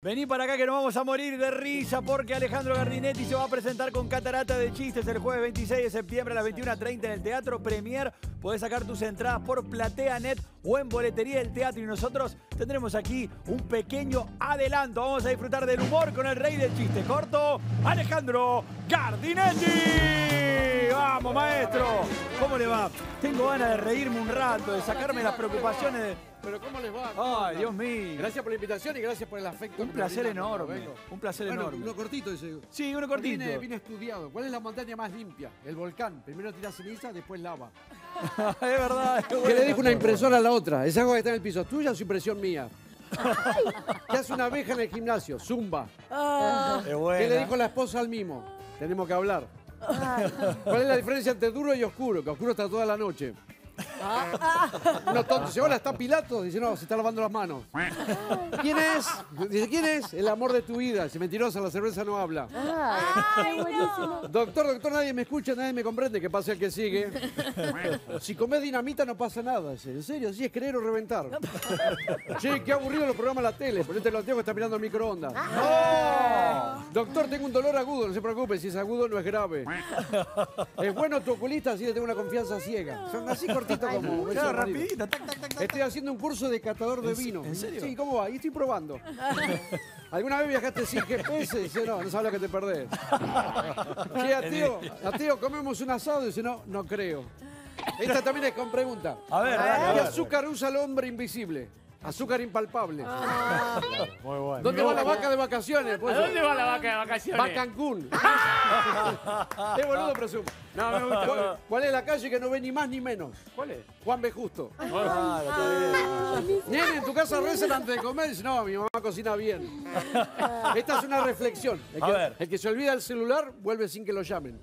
Vení para acá que nos vamos a morir de risa porque Alejandro Gardinetti se va a presentar con Catarata de Chistes el jueves 26 de septiembre a las 21.30 en el Teatro Premier. Podés sacar tus entradas por PlateaNet o en Boletería del Teatro y nosotros tendremos aquí un pequeño adelanto. Vamos a disfrutar del humor con el rey del chiste corto, Alejandro Gardinetti. ¡Vamos, maestro! ¿Cómo le va? Tengo ganas de reírme un rato, de sacarme las preocupaciones de... Pero ¿cómo les va? Ay, Dios mío. Gracias por la invitación y gracias por el afecto. Un que placer enorme. Un placer Bueno, enorme. uno cortito ese. Sí, uno cortito. Viene, viene estudiado. ¿Cuál es la montaña más limpia? El volcán. Primero tira ceniza, después lava. es verdad. es ¿Qué bueno. le dijo una impresora a la otra? Esa agua que está en el piso, ¿tuya o su impresión mía? ¿Qué hace una abeja en el gimnasio? Zumba. Es buena. ¿Qué le dijo la esposa al mimo? Tenemos que hablar. ¿Cuál es la diferencia entre duro y oscuro? Que oscuro está toda la noche. Uno tonto dice, hola, ¿está Pilato? Dice, no, se está lavando las manos. ¿Quién es? Dice, ¿quién es? El amor de tu vida. Dice, mentirosa, la cerveza no habla. Doctor, doctor, nadie me escucha, nadie me comprende. Que pasa el que sigue. Si comes dinamita no pasa nada. Dice, ¿en serio? Sí, es querer o reventar. Che, qué aburrido los programas de la tele. Ponete los anteojos que está mirando el microondas. Doctor, tengo un dolor agudo, no se preocupe, si es agudo no es grave. Es bueno tu oculista, así le tengo una confianza ciega. Son así cortitos como... Claro, rapidito. tac, tac, tac. Estoy haciendo un curso de catador de ¿En se- vino. en serio? Sí, ¿cómo va? Y estoy probando. ¿Alguna vez viajaste sin GPS? Dice, no, no sabes lo que te perdés. Che, a tío, a tío, comemos un asado. Dice, no, no creo. Esta también es con pregunta. A ver, ¿Qué azúcar usa el hombre invisible? Azúcar impalpable. Muy bueno. ¿Dónde va la vaca de vacaciones? ¿A dónde va la vaca de vacaciones? Va a Cancún. es boludo, presumo. No, me gusta. ¿Cuál, cuál es la calle que no ve ni más ni menos? ¿Cuál es? Juan B. Justo. Claro, está bien. Nene, en tu casa rezan antes de comer. Dice, no, mi mamá cocina bien. Esta es una reflexión. El A que, ver. el que se olvida el celular vuelve sin que lo llamen.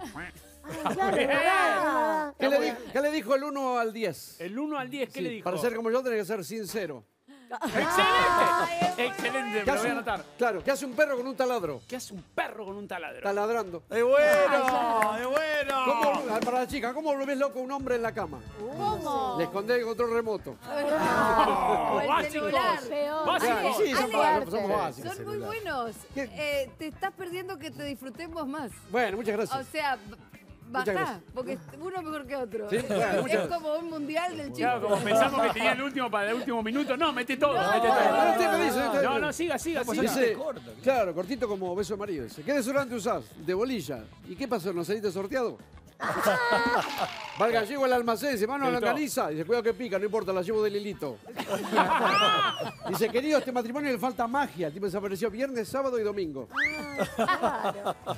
¿Qué le, di- qué le dijo el 1 al 10? El 1 al 10, ¿qué Sí, le dijo? Para ser como yo tenés que ser sincero. ¡Excelente! Excelente, ¿Qué me lo voy a un- anotar. Claro, ¿qué hace un perro con un taladro? ¿Qué hace un perro con un taladro? Está ladrando. ¡Es bueno! ¡Es bueno! ¿Cómo- para la chica, ¿cómo volvés loco a un hombre en la cama? ¿Cómo? Le esconde el control remoto. Oh, O el celular. Básicos. Sí, son, básicos. Son muy buenos. ¿Qué? Eh, te estás perdiendo que te disfrutemos más. Bueno, muchas O gracias. sea, b- Muchas bajá, porque uno mejor que otro. Sí, bueno, muchas es como un mundial del Claro, chico. como pensamos que tenía el último para el último minuto. No, mete todo, mete Bueno, todo. usted me dice, usted- No, no, siga, siga, pues siga. Dice, corto. claro, cortito como beso de marido. ¿qué desodorante usás? De bolilla. ¿Y qué pasó? ¿No saliste sorteado? Va el gallego al almacén, dice, mano, la Gritó. organiza. Dice, cuidado que pica, no importa, la llevo del hilito. dice, querido, a este matrimonio le falta magia. El tipo desapareció viernes, sábado y domingo.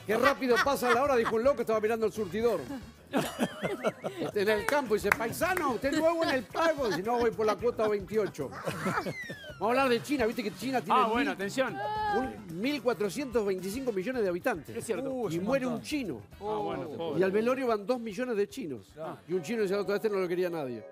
Qué rápido pasa la hora, dijo un loco, estaba mirando el surtidor. Este, en el campo, dice, paisano, usted nuevo en el pago. Dice, no, voy por la cuota 28. Vamos a hablar de China, viste que China tiene Ah, bueno, mil- atención. un 1.425 millones de habitantes. Es cierto. Uh, es y muere montón. un chino. Ah, bueno, Y pobre. al velorio van 2 millones de chinos. Y un chino dice, "No, este no lo quería nadie.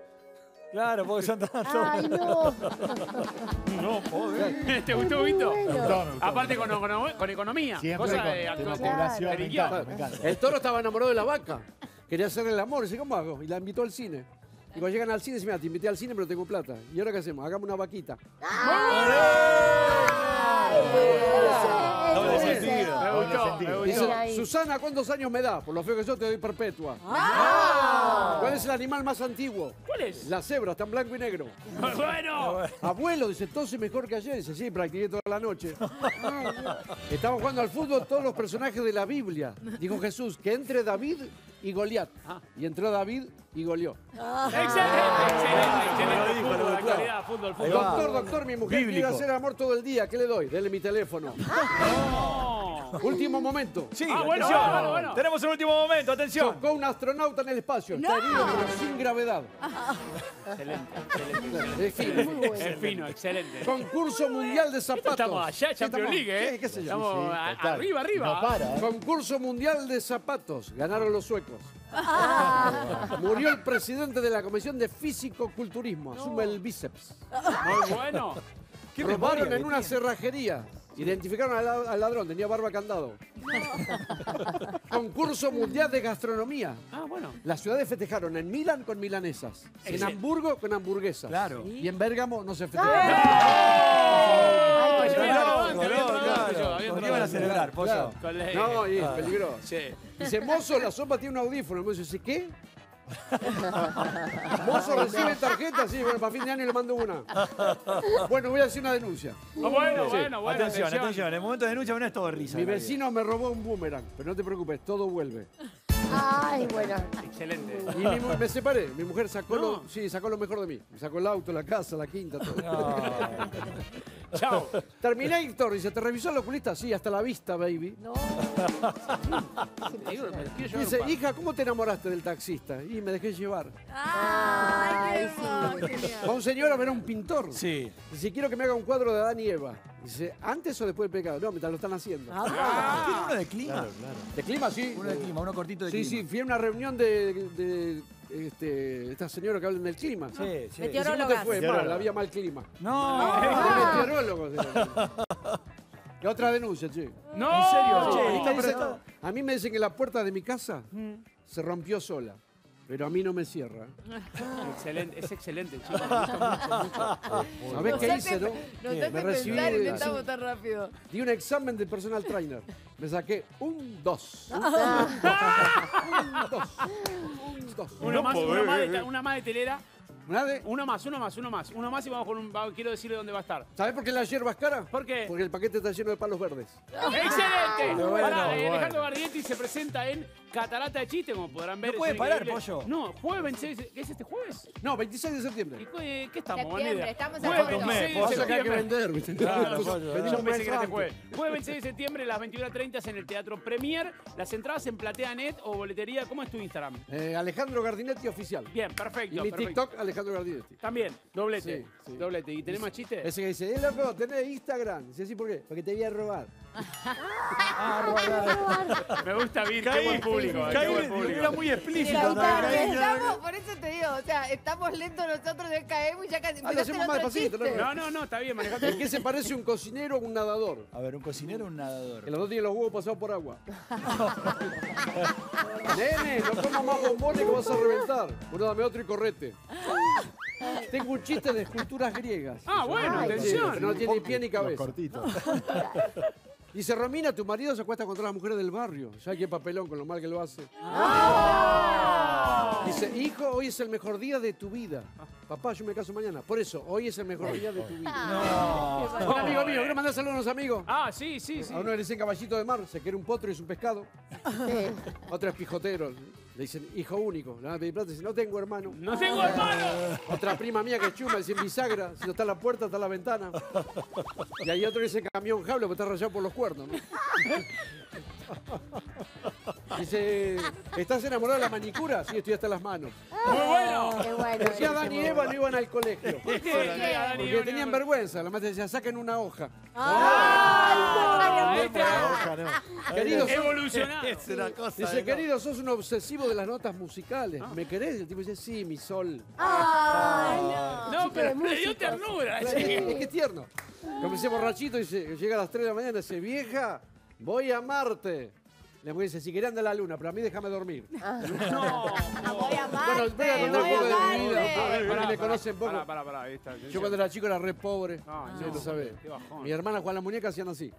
Claro, porque son tantos. Ay, no. No, pobre. ¿Te gustó, Vito? Bueno. Me gustó, me gustó. Aparte con, con- con economía. Siempre cosa con de actuación. población, me religión. encanta, me encanta. El toro estaba enamorado de la vaca. Quería hacerle el amor. Dice, ¿cómo hago? Y la invitó al cine. Y cuando llegan al cine, dice, mira, te invité al cine, pero tengo plata. ¿Y ahora qué hacemos? Hagamos una vaquita. Doble Doble Me gustó, Dice. Susana, ¿cuántos años me da? Por lo feo que yo te doy perpetua. ¿Cuál es el animal más antiguo? ¿Cuál es? La cebra, está en blanco y negro. Bueno. Abuelo, dice, tose mejor que ayer. Dice, sí, practiqué toda la noche. Estamos jugando al fútbol todos los personajes de la Biblia. Dijo Jesús, que entre David y Goliat. Y entró David y goleó. Excelente, excelente, excelente. Fútbol, actualidad, fútbol, fútbol. Doctor, doctor, mi mujer quiere Bíblico. hacer amor todo el día. ¿Qué le doy? Dele mi teléfono. No. Último momento. Sí, Ah, bueno, atención. bueno, bueno. Tenemos el último momento, atención. Chocó un astronauta en el espacio. Está herido, pero sin gravedad. Excelente, excelente. Es fino. Muy bueno. Es fino, excelente. Concurso mundial de zapatos. Estamos allá, Sí, Champions estamos- League, ¿eh? sí, qué sé yo. Estamos Sí, a- total. arriba, arriba. No para, ¿eh? Concurso mundial de zapatos. Ganaron los suecos. Murió el presidente de la Comisión de Físico-Culturismo. Asume el bíceps. Muy bueno. ¿Qué Robaron memoria en una cerrajería. Identificaron al, la- al ladrón, tenía barba candado. Concurso mundial de gastronomía. Ah, bueno. Las ciudades festejaron en Milán con milanesas, en Excelente. Hamburgo con hamburguesas. Claro. Y en Bérgamo no se. Ay, adelante, bien, loco, adelante. a celebrar, pollo. Claro. No, y es peligroso. Sí. Dice, mozo, la sopa tiene un audífono. Me dice, ¿qué? mozo, recibe tarjeta, sí, bueno, para fin de año le mando una. Bueno, voy a hacer una denuncia. Ah, bueno, bueno, bueno. atención, atención, En el momento de denuncia no es todo risa. Mi vecino me robó un boomerang, pero no te preocupes, todo vuelve. Ay, bueno. Excelente. Y mi mu- me separé, mi mujer sacó, No. lo, sí, sacó lo mejor de mí. Me sacó el auto, la casa, la quinta, todo. Chao. Terminator, dice, ¿te revisó el oculista? Sí, hasta la vista, baby. No. Digo, me quiero llevar Dice, par. hija, ¿cómo te enamoraste del taxista? Y me dejé llevar. Ay, sí. Va un señor a ver a un pintor. Sí. Dice, quiero que me haga un cuadro de Adán y Eva. Dice, ¿antes o después del pecado? No, mientras lo están haciendo. ¿Tiene uno de clima? ¿De clima? Sí. Uno de clima, uno cortito de Sí, clima. sí, fui a una reunión de, de, este, esta señora que hablan del clima. Sí, sí. Dice, ¿Cómo te Meteorólogas. fue? Meteoróloga. Mal, había mal clima. No. De meteorólogos. Y otra denuncia, che. No. ¿En serio? Sí, Che, está a mí me dicen que la puerta de mi casa se rompió sola, pero a mí no me cierra. Excelente, es excelente, chicos. Me gusta mucho, mucho. ¿Sabés Nos qué hace- hice, no? Nos Me hace recibí pensar tan rápido. Di un examen de personal trainer. Me saqué un 2. Un 2. Un 2. Uno más, uno más de, una más de telera. Una de- Uno más, uno más, uno más. Uno más y vamos con un. Quiero decirle dónde va a estar. ¿Sabés por qué la hierba es cara? ¿Por qué? Porque el paquete está lleno de palos verdes. ¡Excelente! Bueno, Pará, eh, bueno. Alejandro Gardietti se presenta en Catarata de Chiste, como podrán ver. No puede parar, increíble. pollo. No, jueves 26. ¿Es este jueves? No, 26 de ¿Y septiembre. cu- eh, ¿Qué estamos? Septiembre, estamos a Jueves punto. 26 de lo que septiembre. vender. Claro, pollo. un Yo mes pensé que era este antes. jueves. Jueves 26 de septiembre, las 21.30 en el Teatro Premier. Las entradas en PlateaNet o boletería. ¿Cómo es tu Instagram? Eh, Alejandro Gardinetti oficial. Bien, perfecto. Y mi perfecto. TikTok, Alejandro Gardinetti. También, doblete. Sí, sí. Doblete. ¿Y tenés más chistes? Ese que dice, eh, loco, tenés Instagram. Dice, sí, ¿por qué? Porque te voy a robar. Me gusta Vir, qué buen público. Qué buen público. era muy explícito. Estamos, por eso te digo, o sea, estamos lentos nosotros, ya caemos y ya casi Ah, lo hacemos más despacito. No, no, no, está bien, manejate. ¿En qué se parece un cocinero a un nadador? A ver, un cocinero o un nadador. Que los dos tienen los huevos pasados por agua. Nene, no comas más bombones que vas a reventar. Bueno, dame otro y correte. Tengo un chiste de esculturas griegas. Ah, bueno, atención. no tiene ni pie ni cabeza. cortitos. Dice, Romina, tu marido se acuesta contra las mujeres del barrio. Ya qué papelón con lo mal que lo hace. Dice, hijo, hoy es el mejor día de tu vida. Papá, yo me caso mañana. Por eso, hoy es el mejor día de tu vida. Un amigo mío, quiero mandar saludos a unos amigos. Ah, sí, sí, sí. A uno le dicen caballito de mar, se quiere un potro y es un pescado. Sí. Otro es pijotero. Le dicen hijo único. Le van a pedir plata y dice, no tengo hermano. ¡No tengo hermano! Otra prima mía que chuma, dice bisagra. Si no está la puerta, está la ventana. Y hay otro que dice camión jaula, porque está rayado por los cuernos. ¿no? Dice, ¿estás enamorado de la manicura? Sí, estoy hasta las manos. Muy bueno. Qué bueno. ¿Por qué Adán y Eva no iban al colegio? ¿Por qué? Porque Dani, tenían vergüenza. La maestra decía, saquen una hoja. Ah. Queridos, Evolucionado. Es una cosa. Dice, querido, sos un obsesivo de las notas musicales. ¿Me querés? El tipo dice, sí, mi sol. Ay, no. No, pero le dio ternura. Es que, es tierno. Comencé borrachito y dice, llega a las 3 de la mañana y dice, vieja, voy a Marte. La mujer dice, si querés anda a la luna, pero a mí déjame dormir. No. Voy a Bueno, voy a contar un a de mi vida. A ver, Para pará, que me pará, conocen poco. Pará, pará, pará, ahí está. Yo cuando era chico era re pobre. Sí, no, lo sabés. qué bajón. Mi hermana Juan la muñeca hacían así.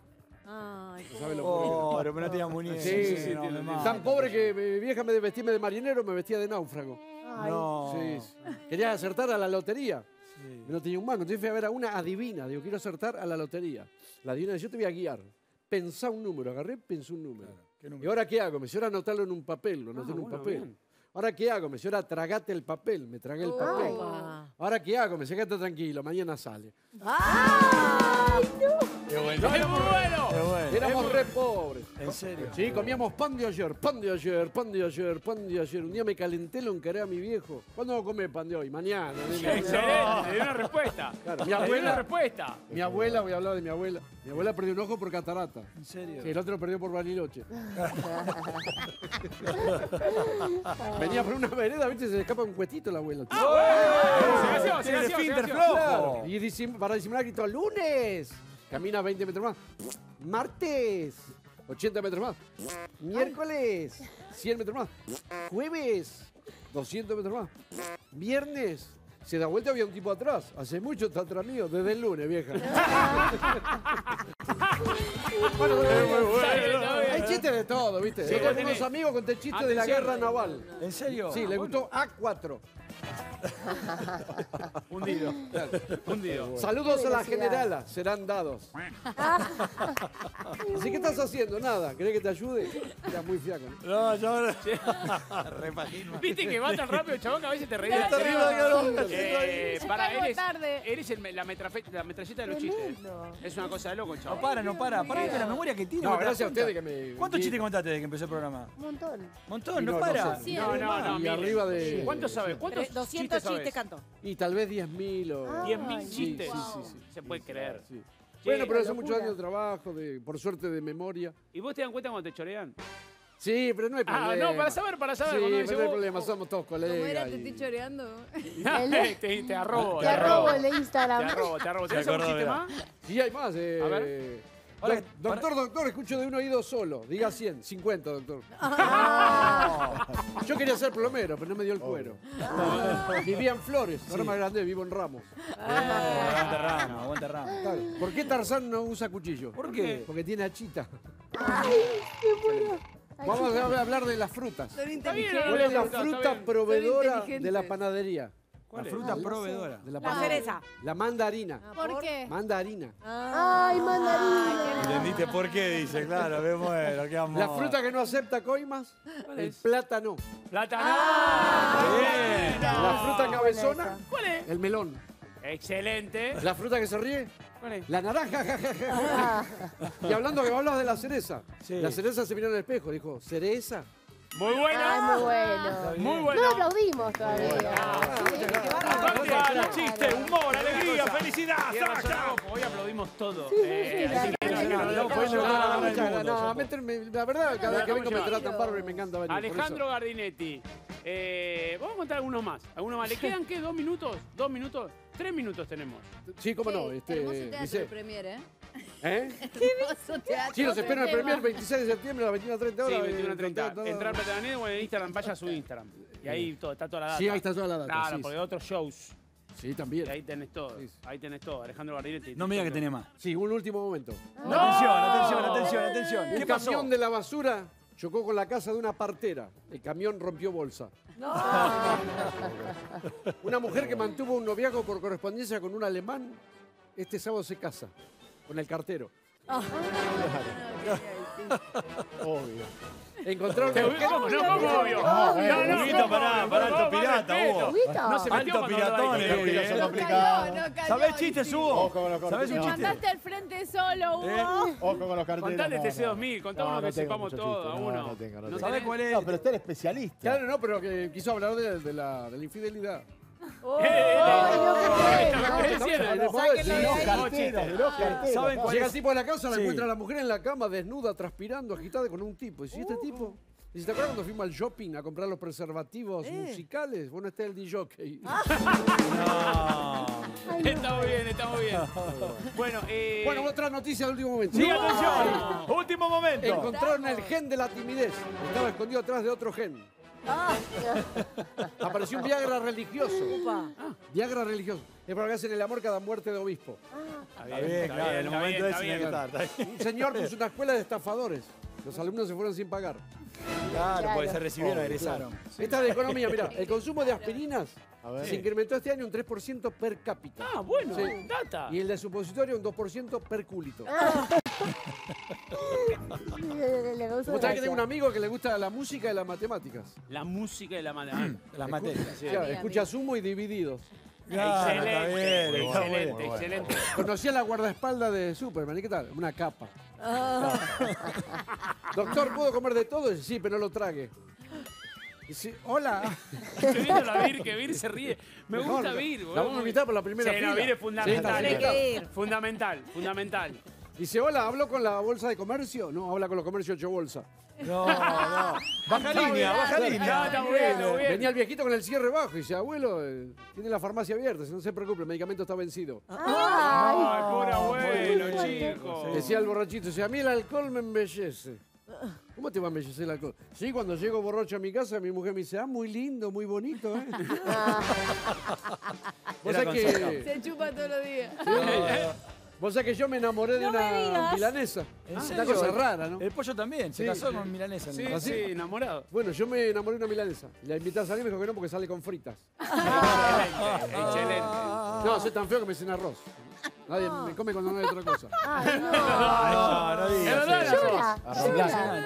Ay, ¿No sabés lo pobre? Oh, pero no tenía muñeca. Sí, sí, sí, no, tiene- me mata. Tan pobre que mi vieja me vestirme de marinero, me vestía de náufrago. Ay. No. Sí, sí. Quería acertar a la lotería. No tenía un mango. Entonces fui a ver a una adivina. Digo, quiero acertar a la lotería. La adivina dice, yo te voy a guiar. Pensá un número. Agarré, pensé un número. ¿qué número? ¿Y ahora qué hago? Me hizo anotarlo en un papel. Lo anoté Ah, en un bueno, papel. bien. ¿Ahora qué hago? Me hizo tragate el papel. Me tragué el papel. ¿Ahora qué hago? Me dice, quédate tranquilo. Mañana sale. Qué re pobres. En serio. Sí, comíamos pan de ayer, pan de ayer, pan de ayer, pan de ayer. Un día me calenté, lo encaré a mi viejo. ¿Cuándo comer pan de hoy? Mañana. nene. Excelente, le dio una respuesta. Claro, mi Le dio una abuela, respuesta. mi abuela, voy a hablar de mi abuela. Mi abuela perdió un ojo por catarata. En serio. Sí, el otro lo perdió por Bariloche. Venía por una vereda, ¿viste? Se le escapa un cuetito la abuela. Se gaseó, se gaseó, se gaseó. Claro. Y disim- para disimular gritó, lunes. Camina 20 metros más. Martes. 80 metros más. Miércoles. 100 metros más. Jueves. 200 metros más. Viernes. Se da vuelta había un tipo atrás. Hace mucho está atrás mío, desde el lunes, vieja. bueno, hay chistes de todo, ¿viste? Sí, Yo tengo unos amigos conté chistes de la guerra naval. ¿En serio? Sí, le gustó A4. Hundido. Hundido. Saludos a la generala, serán dados. Así que estás haciendo nada. ¿Crees que te ayude? Era muy fiaca. No, yo no. Viste que va tan rápido, chabón, que a veces te reís. Está arriba de eh, Para, eres, eres la, metralleta de los chistes. Eh. Es una cosa de loco, chabón. No para, no para. Aparte de la memoria que tiene. No, gracias a ustedes que me. ¿Cuántos chistes contaste desde que empezó el programa? Un montón. Montón, no, para. No, no, no. arriba ¿Cuánto sabes? ¿Cuántos ¿Cuántos chistes chiste cantó? Y tal vez 10.000 o... Ah, 10.000 sí, chistes. Sí, sí, Se puede creer. bueno, pero hace muchos años de trabajo, de, por suerte de memoria. ¿Y vos te dan cuenta cuando te chorean? Sí, pero no hay problema. Ah, no, para saber, para saber. Sí, no hay oh, problema, oh". somos todos colegas. ¿Cómo era? Te estoy choreando. te, te, arrobo. Te, arrobo el Instagram. Te arrobo, te arrobo. ¿Te, ¿Te, ¿Te más? Sí, hay más. Eh, a ver. Ahora- doctor, doctor, escucho de un oído solo. Diga 100, 50, doctor. Yo quería ser plomero, pero no me dio el cuero. Vivía en Flores, ahora más grande, vivo en Ramos. Aguanta rama, aguanta rama. Claro. ¿Por qué Tarzán no usa cuchillo? ¿Por qué? Porque tiene achita. Ay, qué bueno. Ay, Vamos a hablar de las frutas. ¿Cuál es la fruta proveedora de la panadería? La fruta proveedora. De la, La cereza. La mandarina. ¿Por qué? Mandarina. Ay, mandarina. ¿Entendiste por qué? Dice, claro, me muero, qué amor. La fruta que no acepta coimas, el plátano. ¡Plátano! Bien. La fruta cabezona, ¿Cuál es? el melón. Excelente. La fruta que se ríe, ¿Cuál es? la naranja. y hablando que hablas de la cereza. Sí. La cereza se miró en el espejo, dijo, ¿cereza? Muy Ay, buena. muy bueno. Muy No buena. aplaudimos todavía. Fantástico, chiste, humor, alegría, felicidad. Hoy aplaudimos todo. Eh, la- no no, no, No, no, no, no, no, No, verdad, cada vez que vengo me tratan bárbaro y me encanta venir. Alejandro Gardinetti. Eh, vamos a contar algunos más. Algunos más. ¿Le quedan qué? ¿Dos minutos? ¿Dos minutos? Tres minutos tenemos. Sí, cómo no. Este, hermoso teatro el Premier, ¿eh? ¿Eh? Hermoso teatro. Sí, los espero en el. Premier 26 de septiembre a las 21.30 Sí, horas. 21 eh, 30. todo- Entrar a Platanet o en el Instagram, vaya a su Instagram. Y ahí todo, está toda la data. Sí, ahí está toda la data. Claro, sí, porque otros shows. sí, también. Y ahí tenés todo. Sí, sí. Ahí tenés todo. Alejandro Gardinetti. No me diga que tenía más. Sí, un último momento. Atención, atención, atención, atención. Un ¿Qué pasó? camión de la basura chocó con la casa de una partera. El camión rompió bolsa. Una mujer que mantuvo un noviazgo por correspondencia con un alemán, este sábado se casa con el cartero. Obvio. Encontraron ¿Qué? el ¿Cómo? No, ¿cómo obvio? No, No, no, pará, pará, alto pirata. Hugo. No se metió Alto piratón, eh. No cayó, ¿Sabés chistes. Hugo? Ojo con los ¿Sabés un chiste? mandaste al frente solo, Hugo. ¿Eh? Ojo con los carteles. Contale este no. C2000, contá uno No, que sepamos todo, a no, uno. no tengo, no ¿No tengo. ¿Sabés cuál es? No, pero usted es especialista. Claro, no, pero que quiso hablar de, de la, de la infidelidad. ¡Eh! Carteros. ¿Saben cuál Llega es? el tipo a la casa, la encuentra a la mujer en la cama, desnuda, transpirando, agitada con un tipo. Y si este tipo. Y si te acuerdas cuando fuimos al shopping a comprar los preservativos musicales, vos no estés el DJ. Está muy bien, está muy bien. Bueno, eh. Bueno, otra noticia de último momento. Sí, atención. Último momento. Encontraron el gen de la timidez. Estaba escondido atrás de otro gen. Apareció un Viagra religioso. Viagra religioso. Es para que hacen el amor cada muerte de obispo. Está bien, claro, en el está momento bien, ese tiene que bien. estar. está bien. Un señor puso una escuela de estafadores. Los alumnos se fueron sin pagar. Claro, porque se Claro. recibieron, Claro. egresaron. Esta de economía, mira, el consumo de aspirinas A ver. se incrementó este año un 3% per cápita. Ah, bueno, Sí. data. Y el de supositorio un 2% per cúlito. Le- le causó Vos sabés que gracia. tengo un amigo que le gusta la música y las matemáticas. La música de la matemática. Las materias. Sí. Claro, Amiga, escucha. Sumo y Divididos. Claro, está excelente, está excelente, excelente. Conocí a la guardaespaldas de Superman. ¿Y qué tal? Una capa. Doctor, ¿puedo comer de todo? Sí, pero no lo trague. Dice, hola. Estoy viendo la Vir, que Vir se ríe. Me Mejor, gusta Vir, la vamos a invitar por la primera Sí, fila. no, Vir es Sí, fundamental. tiene que ir. Fundamental, fundamental. Dice, hola, ¿hablo con la bolsa de comercio? No, habla con los comercios ocho bolsa. No, no. Baja línea, baja línea. está bien, bien. Venía el viejito con el cierre bajo y dice, abuelo, eh, tiene la farmacia abierta, si no se preocupe, el medicamento está vencido. Ay, pobre abuelo, chico. Decía el borrachito, dice, a mí el alcohol me embellece. ¿Cómo te va a embellecer la cosa? Sí, cuando llego borracho a mi casa, mi mujer me dice, ah, muy lindo, muy bonito, ¿eh? Vos sabés consejado. que, Se chupa todos los días. Vos sabés que yo me enamoré de No me una digas. milanesa. ¿En Ah, serio? Una cosa rara, ¿no? El pollo también, se Sí. casó con milanesa. Sí, ¿no? sí, enamorado. Bueno, yo me enamoré de una milanesa. La invité a salir y me dijo que no porque sale con fritas. Excelente, excelente. No, soy tan feo que me hacen arroz. Nadie me come cuando no hay otra cosa. Ay, no. No, no digas. eso. Llora, llora.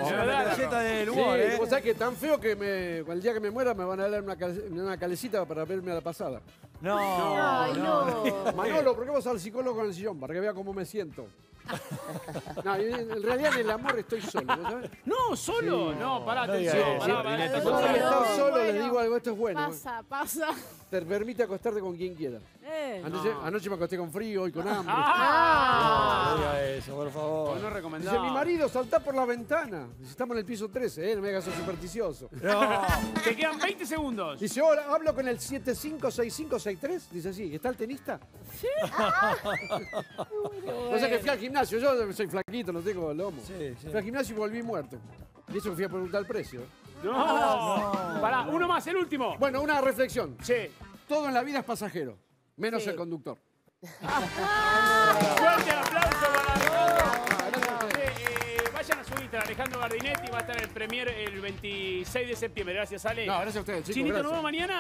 Verdad, la galleta del humor, sí, ¿eh? vos sabés que tan feo que me, el día que me muera me van a dar una, cale- una calecita para verme a la pasada. No, Ay, no. Manolo, ¿por qué vas al psicólogo con el sillón? Para que vea cómo me siento. No, en realidad en el amor estoy solo, ¿vos sabés? No, solo. No, pará, No atención. eso, Pará, estar solo les bueno. digo algo, esto es bueno. Pasa, pasa. Te permite acostarte con quien quiera. Eh. Anoche, anoche me acosté con frío, hoy con hambre. Ah, No diga eso, por favor. no Dice, recomendado. mi marido, saltá por la ventana. Dice, estamos en el piso 13, ¿eh? No me hagas ser supersticioso. No. Te quedan 20 segundos. Dice, hola, hablo con el 756563. Dice así, ¿está el tenista? Sí. o sea que fui al gimnasio, yo soy flaquito, no tengo lomo. Sí, sí. Fui al gimnasio y volví muerto. Y eso que fui a preguntar el precio. No. Pará, uno más, el último. Bueno, una reflexión. Sí. Todo en la vida es pasajero, menos Sí. el conductor. Fuerte aplauso para todos. Eh, vayan a su Instagram, Alejandro Gardinetti va a estar en el Premier el 26 de septiembre. Gracias, Ale. No, gracias a ustedes, chicos. Chinito, gracias. ¿nos vemos mañana?